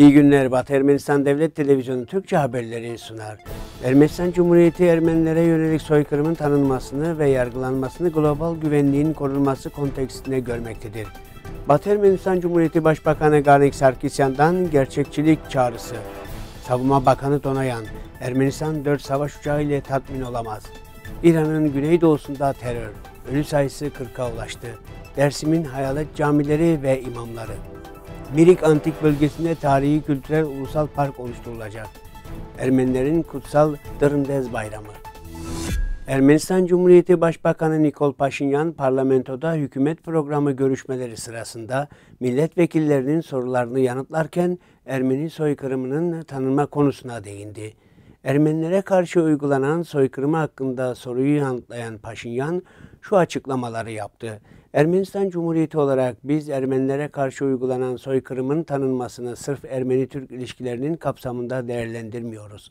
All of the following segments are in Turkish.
İyi günler. Batı Ermenistan Devlet Televizyonu Türkçe haberleri sunar. Ermenistan Cumhuriyeti Ermenilere yönelik soykırımın tanınmasını ve yargılanmasını global güvenliğin korunması kontekstine görmektedir. Batı Ermenistan Cumhuriyeti Başbakanı Garnik Sarkisyan'dan gerçekçilik çağrısı. Savunma Bakanı Donayan, Ermenistan 4 savaş uçağı ile tatmin olamaz. İran'ın güneydoğusunda terör, ölü sayısı 40'a ulaştı. Dersim'in hayalet camileri ve imamları. Mirik Antik Bölgesi'nde tarihi kültürel ulusal park oluşturulacak. Ermenilerin kutsal Dırındez Bayramı. Ermenistan Cumhuriyeti Başbakanı Nikol Paşinyan parlamentoda hükümet programı görüşmeleri sırasında milletvekillerinin sorularını yanıtlarken Ermeni soykırımının tanınma konusuna değindi. Ermenilere karşı uygulanan soykırımı hakkında soruyu yanıtlayan Paşinyan şu açıklamaları yaptı. Ermenistan Cumhuriyeti olarak biz Ermenilere karşı uygulanan soykırımın tanınmasını sırf Ermeni-Türk ilişkilerinin kapsamında değerlendirmiyoruz.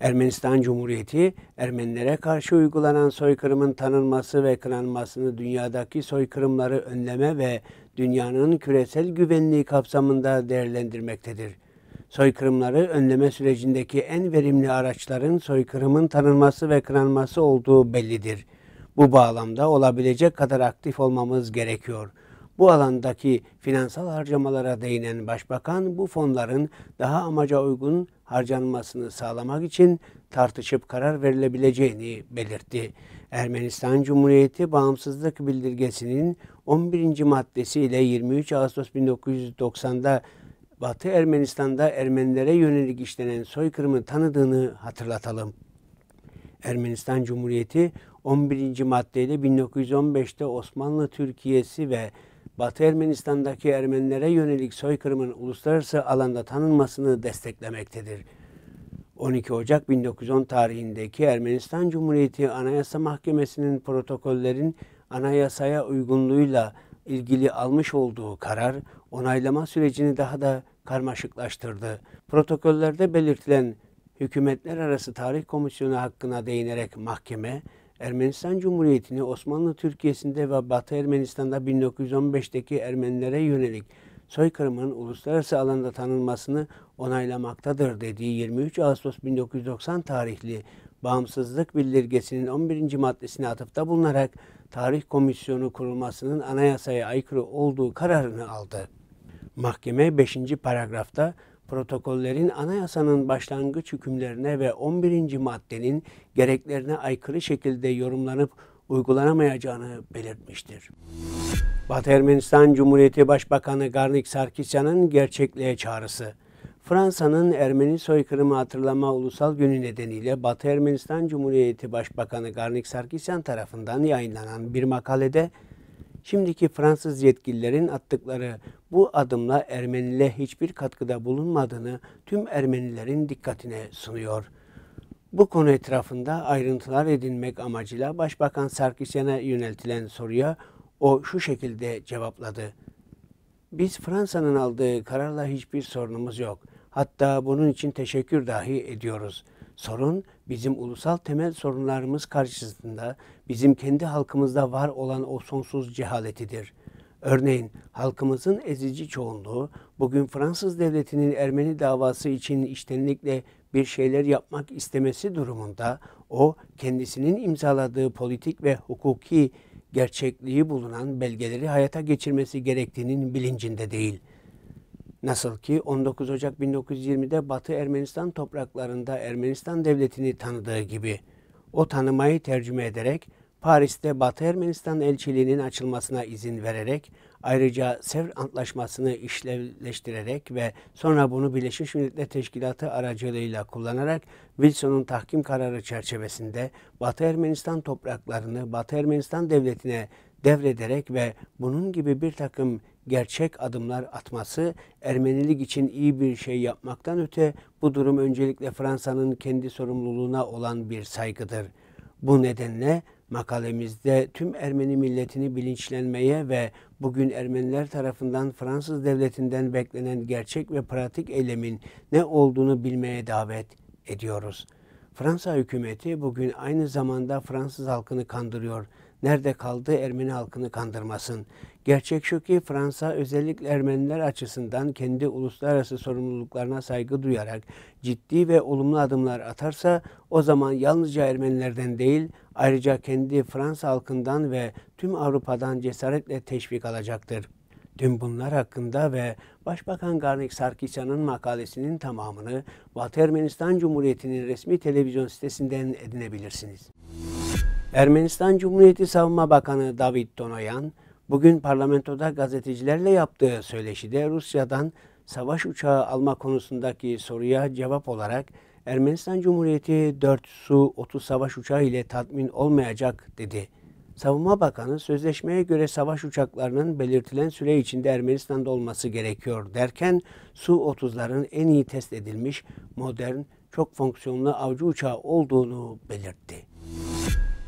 Ermenistan Cumhuriyeti, Ermenilere karşı uygulanan soykırımın tanınması ve kınanmasını dünyadaki soykırımları önleme ve dünyanın küresel güvenliği kapsamında değerlendirmektedir. Soykırımları önleme sürecindeki en verimli araçların soykırımın tanınması ve kınanması olduğu bellidir. Bu bağlamda olabilecek kadar aktif olmamız gerekiyor. Bu alandaki finansal harcamalara değinen Başbakan bu fonların daha amaca uygun harcanmasını sağlamak için tartışıp karar verilebileceğini belirtti. Ermenistan Cumhuriyeti Bağımsızlık Bildirgesi'nin 11. maddesi ile 23 Ağustos 1990'da Batı Ermenistan'da Ermenilere yönelik işlenen soykırımı tanıdığını hatırlatalım. Ermenistan Cumhuriyeti 11. maddeyle 1915'te Osmanlı Türkiye'si ve Batı Ermenistan'daki Ermenilere yönelik soykırımın uluslararası alanda tanınmasını desteklemektedir. 12 Ocak 1910 tarihindeki Ermenistan Cumhuriyeti Anayasa Mahkemesi'nin protokollerin anayasaya uygunluğuyla ilgili almış olduğu karar onaylama sürecini daha da karmaşıklaştırdı. Protokollerde belirtilen Hükümetler Arası Tarih Komisyonu hakkına değinerek mahkeme, Ermenistan Cumhuriyeti'ni Osmanlı Türkiye'sinde ve Batı Ermenistan'da 1915'teki Ermenilere yönelik soykırımın uluslararası alanda tanınmasını onaylamaktadır dediği 23 Ağustos 1990 tarihli bağımsızlık bildirgesinin 11. maddesine atıfta bulunarak Tarih Komisyonu kurulmasının anayasaya aykırı olduğu kararını aldı. Mahkeme 5. paragrafta protokollerin anayasanın başlangıç hükümlerine ve 11. maddenin gereklerine aykırı şekilde yorumlanıp uygulanamayacağını belirtmiştir. Batı Ermenistan Cumhuriyeti Başbakanı Garnik Sarkisyan'ın gerçekliğe çağrısı. Fransa'nın Ermeni soykırımı hatırlama ulusal günü nedeniyle Batı Ermenistan Cumhuriyeti Başbakanı Garnik Sarkisyan tarafından yayınlanan bir makalede Şimdiki Fransız yetkililerin attıkları bu adımla Ermeniliğe hiçbir katkıda bulunmadığını tüm Ermenilerin dikkatine sunuyor. Bu konu etrafında ayrıntılar edinmek amacıyla Başbakan Sarkisyan'a yöneltilen soruya o şu şekilde cevapladı. Biz Fransa'nın aldığı kararla hiçbir sorunumuz yok. Hatta bunun için teşekkür dahi ediyoruz. Sorun bizim ulusal temel sorunlarımız karşısında bizim kendi halkımızda var olan o sonsuz cehaletidir. Örneğin halkımızın ezici çoğunluğu bugün Fransız devletinin Ermeni davası için iştenlikle bir şeyler yapmak istemesi durumunda o kendisinin imzaladığı politik ve hukuki gerçekliği bulunan belgeleri hayata geçirmesi gerektiğinin bilincinde değil.'' Nasıl ki 19 Ocak 1920'de Batı Ermenistan topraklarında Ermenistan devletini tanıdığı gibi o tanımayı tercüme ederek Paris'te Batı Ermenistan elçiliğinin açılmasına izin vererek ayrıca Sevr Antlaşması'nı işlevleştirerek ve sonra bunu Birleşmiş Milletler Teşkilatı aracılığıyla kullanarak Wilson'un tahkim kararı çerçevesinde Batı Ermenistan topraklarını Batı Ermenistan devletine devrederek ve bunun gibi bir takım gerçek adımlar atması Ermenilik için iyi bir şey yapmaktan öte bu durum öncelikle Fransa'nın kendi sorumluluğuna olan bir saygıdır. Bu nedenle makalemizde tüm Ermeni milletini bilinçlenmeye ve bugün Ermeniler tarafından Fransız devletinden beklenen gerçek ve pratik eylemin ne olduğunu bilmeye davet ediyoruz. Fransa hükümeti bugün aynı zamanda Fransız halkını kandırıyor Nerede kaldı Ermeni halkını kandırmasın? Gerçek şu ki Fransa özellikle Ermeniler açısından kendi uluslararası sorumluluklarına saygı duyarak ciddi ve olumlu adımlar atarsa o zaman yalnızca Ermenilerden değil ayrıca kendi Fransa halkından ve tüm Avrupa'dan cesaretle teşvik alacaktır. Tüm bunlar hakkında ve Başbakan Garnik Sarkisyan'ın makalesinin tamamını Batı Ermenistan Cumhuriyeti'nin resmi televizyon sitesinden edinebilirsiniz. Ermenistan Cumhuriyeti Savunma Bakanı David Donoyan, bugün parlamentoda gazetecilerle yaptığı söyleşide Rusya'dan savaş uçağı alma konusundaki soruya cevap olarak Ermenistan Cumhuriyeti 4 Su-30 savaş uçağı ile tatmin olmayacak dedi. Savunma Bakanı sözleşmeye göre savaş uçaklarının belirtilen süre içinde Ermenistan'da olması gerekiyor derken Su-30'ların en iyi test edilmiş, modern, çok fonksiyonlu avcı uçağı olduğunu belirtti.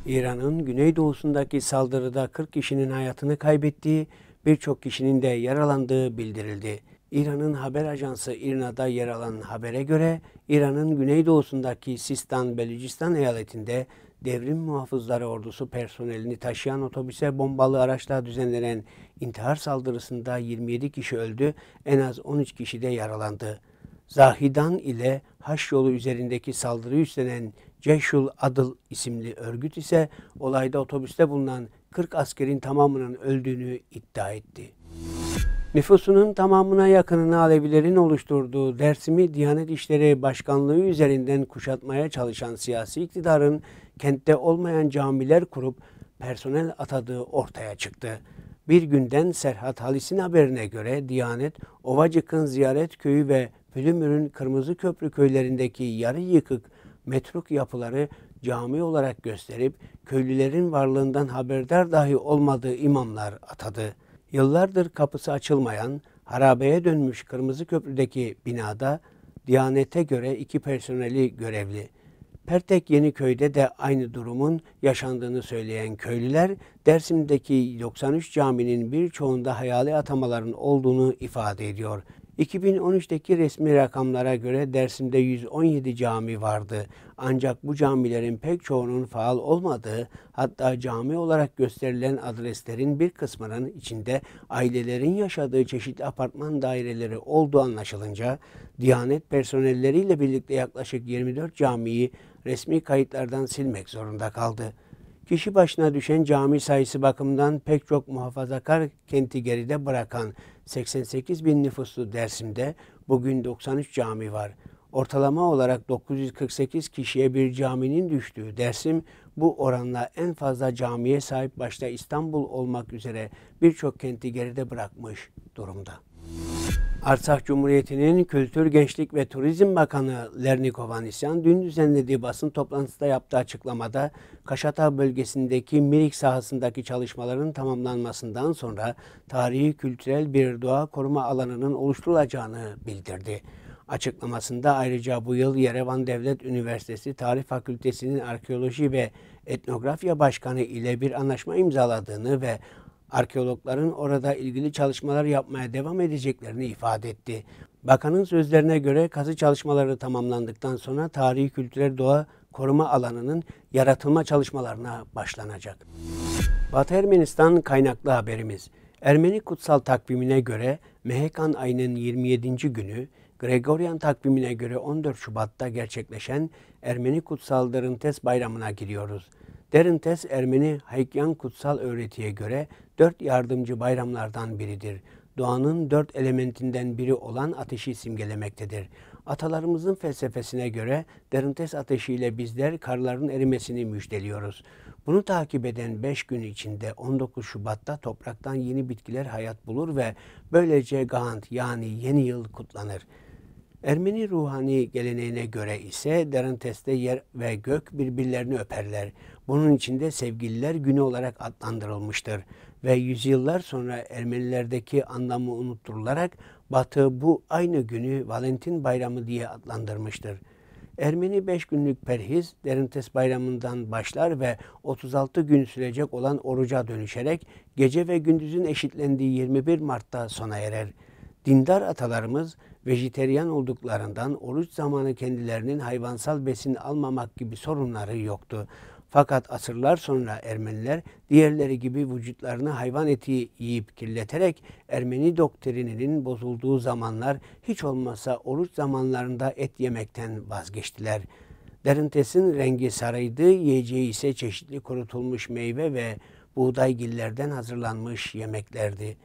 İran'ın güneydoğusundaki saldırıda 40 kişinin hayatını kaybettiği, birçok kişinin de yaralandığı bildirildi. İran'ın haber ajansı İRNA'da yer alan habere göre İran'ın güneydoğusundaki Sistan Belucistan eyaletinde devrim muhafızları ordusu personelini taşıyan otobüse bombalı araçla düzenlenen intihar saldırısında 27 kişi öldü, en az 13 kişi de yaralandı. Zahidan ile Haş yolu üzerindeki saldırı üstlenen Ceşul Adıl isimli örgüt ise olayda otobüste bulunan 40 askerin tamamının öldüğünü iddia etti. Nüfusunun tamamına yakınını Alevilerin oluşturduğu Dersim'i Diyanet İşleri Başkanlığı üzerinden kuşatmaya çalışan siyasi iktidarın kentte olmayan camiler kurup personel atadığı ortaya çıktı. Bir günden Serhat Halis'in haberine göre Diyanet, Ovacık'ın ziyaret köyü ve Pülümür'ün Kırmızı Köprü köylerindeki yarı yıkık metruk yapıları cami olarak gösterip köylülerin varlığından haberdar dahi olmadığı imamlar atadı. Yıllardır kapısı açılmayan, harabeye dönmüş Kırmızı Köprü'deki binada Diyanete göre iki personeli görevli. Pertek Yeniköy'de de aynı durumun yaşandığını söyleyen köylüler, Dersim'deki 93 caminin birçoğunda hayali atamaların olduğunu ifade ediyor. 2013'teki resmi rakamlara göre Dersim'de 117 cami vardı. Ancak bu camilerin pek çoğunun faal olmadığı, hatta cami olarak gösterilen adreslerin bir kısmının içinde ailelerin yaşadığı çeşitli apartman daireleri olduğu anlaşılınca, Diyanet personelleriyle birlikte yaklaşık 24 camiyi resmi kayıtlardan silmek zorunda kaldı. Kişi başına düşen cami sayısı bakımından pek çok muhafazakar kenti geride bırakan 88 bin nüfuslu Dersim'de bugün 93 cami var. Ortalama olarak 948 kişiye bir caminin düştüğü Dersim bu oranla en fazla camiye sahip başta İstanbul olmak üzere birçok kenti geride bırakmış durumda. Artsakh Cumhuriyeti'nin Kültür, Gençlik ve Turizm Bakanı Lernik Ovanisyan dün düzenlediği basın toplantısında yaptığı açıklamada Kaşata bölgesindeki Mirik sahasındaki çalışmaların tamamlanmasından sonra tarihi kültürel bir doğa koruma alanının oluşturulacağını bildirdi. Açıklamasında ayrıca bu yıl Yerevan Devlet Üniversitesi Tarih Fakültesi'nin Arkeoloji ve Etnografya Başkanı ile bir anlaşma imzaladığını ve arkeologların orada ilgili çalışmalar yapmaya devam edeceklerini ifade etti. Bakanın sözlerine göre kazı çalışmaları tamamlandıktan sonra tarihi kültürel doğa koruma alanının yaratılma çalışmalarına başlanacak. Batı Ermenistan kaynaklı haberimiz. Ermeni kutsal takvimine göre Mehekan ayının 27. günü, Gregorian takvimine göre 14 Şubat'ta gerçekleşen Ermeni Kutsal Dırıntes Bayramı'na giriyoruz. Derintes Ermeni Haykyan kutsal öğretiye göre dört yardımcı bayramlardan biridir. Doğanın dört elementinden biri olan ateşi simgelemektedir. Atalarımızın felsefesine göre Derintes ateşiyle bizler karların erimesini müjdeliyoruz. Bunu takip eden 5 gün içinde 19 Şubat'ta topraktan yeni bitkiler hayat bulur ve böylece Gahant yani yeni yıl kutlanır. Ermeni ruhani geleneğine göre ise Derentes'te yer ve gök birbirlerini öperler. Bunun içinde sevgililer günü olarak adlandırılmıştır ve yüzyıllar sonra Ermenilerdeki anlamı unutturularak Batı bu aynı günü Valentin Bayramı diye adlandırmıştır. Ermeni 5 günlük perhiz Derintes Bayramı'ndan başlar ve 36 gün sürecek olan oruca dönüşerek gece ve gündüzün eşitlendiği 21 Mart'ta sona erer. Dindar atalarımız vejeteryan olduklarından oruç zamanı kendilerinin hayvansal besin almamak gibi sorunları yoktu. Fakat asırlar sonra Ermeniler diğerleri gibi vücutlarını hayvan eti yiyip kirleterek Ermeni doktrininin bozulduğu zamanlar hiç olmasa oruç zamanlarında et yemekten vazgeçtiler. Derintesin rengi sarıydı, yiyeceği ise çeşitli kurutulmuş meyve ve buğdaygillerden hazırlanmış yemeklerdi.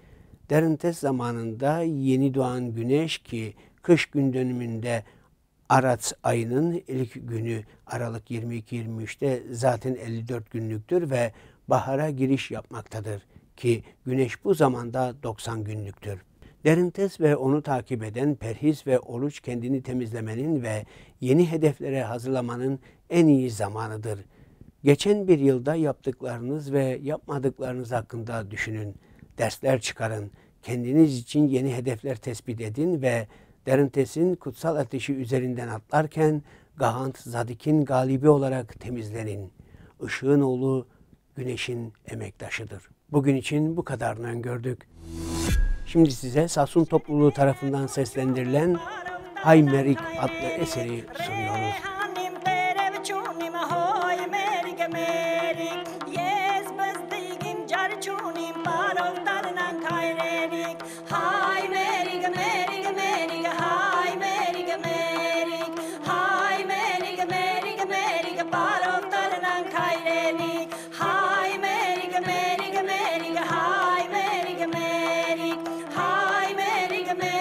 Derintes zamanında yeni doğan güneş ki kış gün dönümünde Arat ayının ilk günü Aralık 22-23'te zaten 54 günlüktür ve bahara giriş yapmaktadır ki güneş bu zamanda 90 günlüktür. Derintes ve onu takip eden perhiz ve oruç kendini temizlemenin ve yeni hedeflere hazırlamanın en iyi zamanıdır. Geçen bir yılda yaptıklarınız ve yapmadıklarınız hakkında düşünün. Dersler çıkarın. Kendiniz için yeni hedefler tespit edin ve Derintes'in kutsal ateşi üzerinden atlarken Gahant Zadik'in galibi olarak temizlenin. Işığın oğlu güneşin emektaşıdır. Bugün için bu kadarını öngördük. Şimdi size Sasun topluluğu tarafından seslendirilen Hay Merik adlı eseri sunuyoruz. recommend.